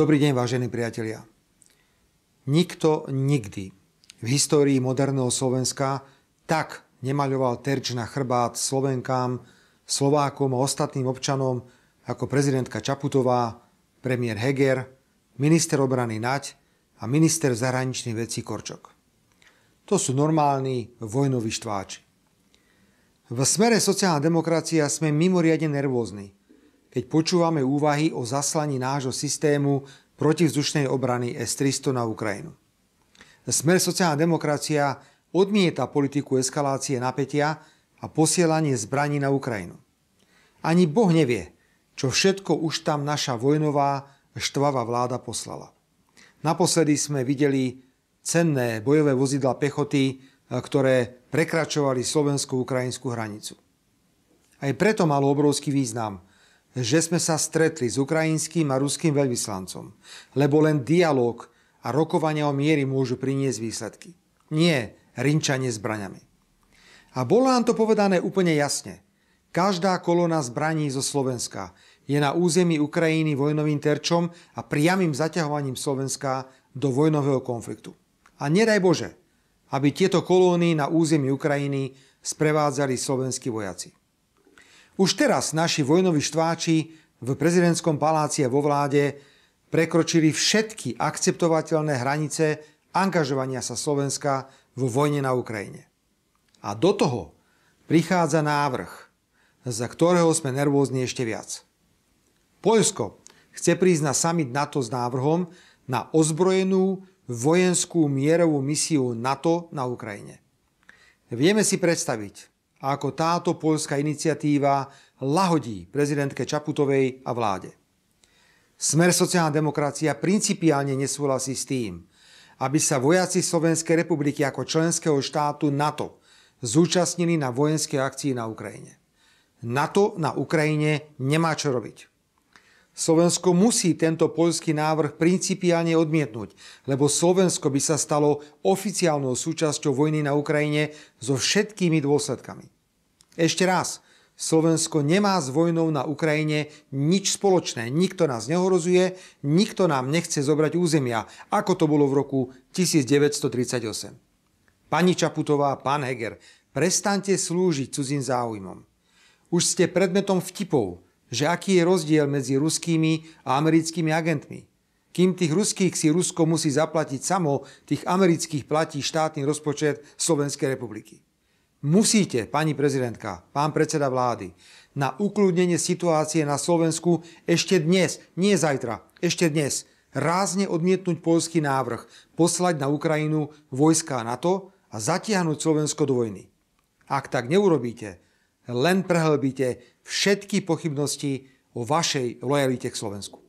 Dobrý deň, vážení priatelia. Nikto nikdy v histórii moderného Slovenska tak nemaľoval terč na chrbát Slovenkám, Slovákom a ostatným občanom ako prezidentka Čaputová, premiér Heger, minister obrany Naď a minister zahraničných vecí Korčok. To sú normálni vojnoví štváči. V smere sociálna demokracia sme mimoriadne nervózni – keď počúvame úvahy o zaslaní nášho systému protivzdušnej obrany S-300 na Ukrajinu. Smer sociálna demokracia odmieta politiku eskalácie napätia a posielanie zbraní na Ukrajinu. Ani Boh nevie, čo všetko už tam naša vojnová štvavá vláda poslala. Naposledy sme videli cenné bojové vozidla pechoty, ktoré prekračovali slovensko-ukrajinskú hranicu. Aj preto malo obrovský význam – že sme sa stretli s ukrajinským a ruským veľvyslancom, lebo len dialog a rokovania o miery môžu priniesť výsledky. Nie rinčanie zbraňami. A bolo nám to povedané úplne jasne. Každá kolona zbraní zo Slovenska je na území Ukrajiny vojnovým terčom a priamým zaťahovaním Slovenska do vojnového konfliktu. A nedaj Bože, aby tieto kolóny na území Ukrajiny sprevádzali slovenskí vojaci. Už teraz naši vojnoví štváči v prezidentskom paláci a vo vláde prekročili všetky akceptovateľné hranice angažovania sa Slovenska vo vojne na Ukrajine. A do toho prichádza návrh, za ktorého sme nervózni ešte viac. Poľsko chce prísť na summit NATO s návrhom na ozbrojenú vojenskú mierovú misiu NATO na Ukrajine. Vieme si predstaviť, a ako táto poľská iniciatíva lahodí prezidentke Čaputovej a vláde. Smer sociálna demokracia principiálne nesúhlasí s tým, aby sa vojaci Slovenskej republiky ako členského štátu NATO zúčastnili na vojenskej akcii na Ukrajine. NATO na Ukrajine nemá čo robiť. Slovensko musí tento poľský návrh principiálne odmietnúť, lebo Slovensko by sa stalo oficiálnou súčasťou vojny na Ukrajine so všetkými dôsledkami. Ešte raz, Slovensko nemá s vojnou na Ukrajine nič spoločné. Nikto nás nehrozuje, nikto nám nechce zobrať územia, ako to bolo v roku 1938. Pani Čaputová, pán Heger, prestaňte slúžiť cudzím záujmom. Už ste predmetom vtipov, že aký je rozdiel medzi ruskými a americkými agentmi. Kým tých ruských si Rusko musí zaplatiť samo, tých amerických platí štátny rozpočet Slovenskej republiky. Musíte, pani prezidentka, pán predseda vlády, na ukludnenie situácie na Slovensku ešte dnes, nie zajtra, ešte dnes, rázne odmietnúť polský návrh, poslať na Ukrajinu vojska NATO a zatiahnuť Slovensko do vojny. Ak tak neurobíte, len prehlbíte všetky pochybnosti o vašej lojalite k Slovensku.